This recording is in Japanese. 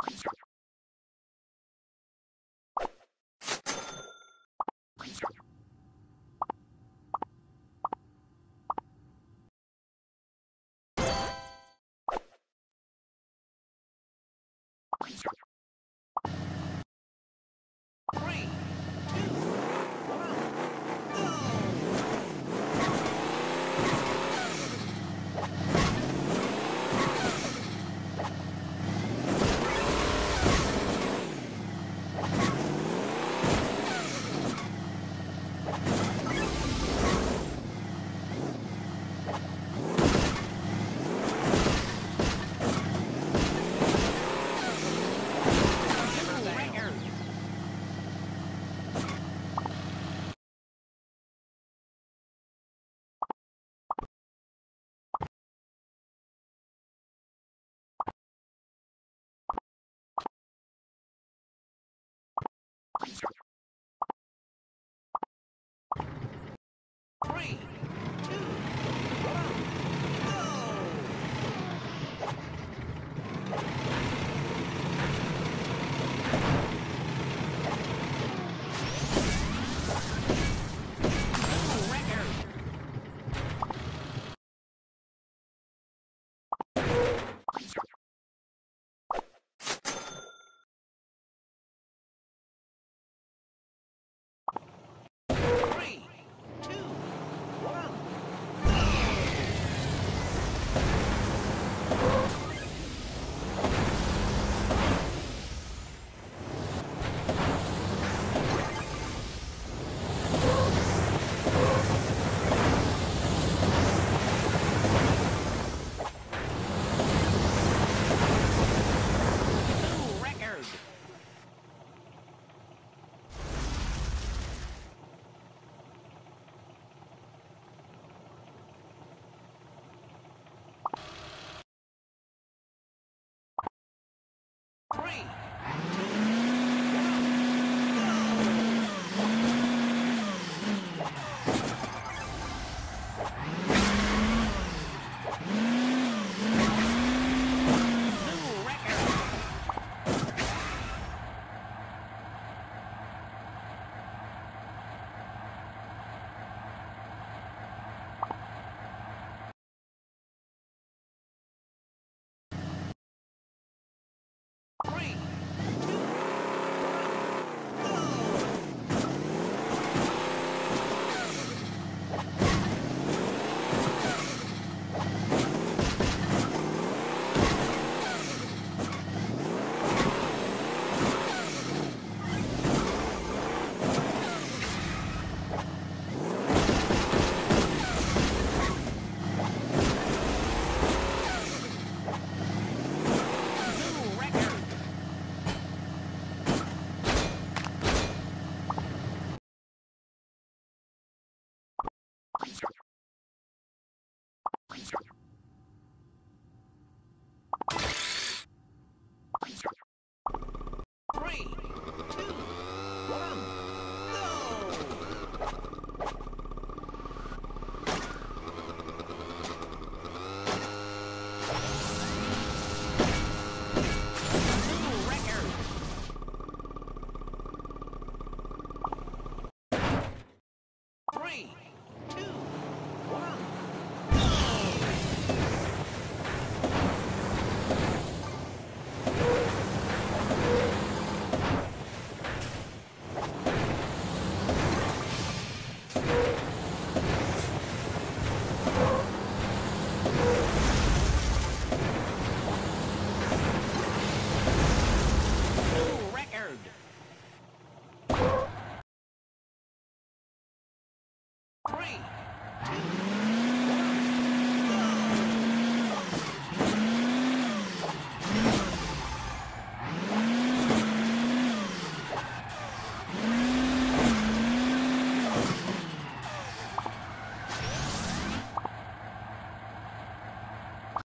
Three, Green.